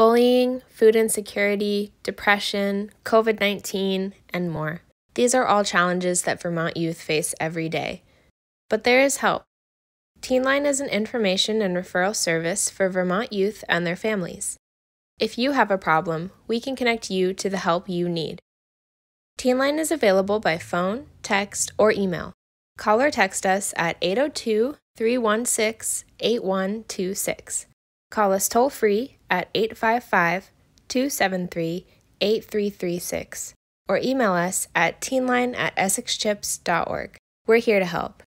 bullying, food insecurity, depression, COVID 19, and more. These are all challenges that Vermont youth face every day. But there is help. TeenLine is an information and referral service for Vermont youth and their families. If you have a problem, we can connect you to the help you need. TeenLine is available by phone, text, or email. Call or text us at 802 316 8126. Call us toll free at 855 273 8336 or email us at teenline at essexchips.org. We're here to help.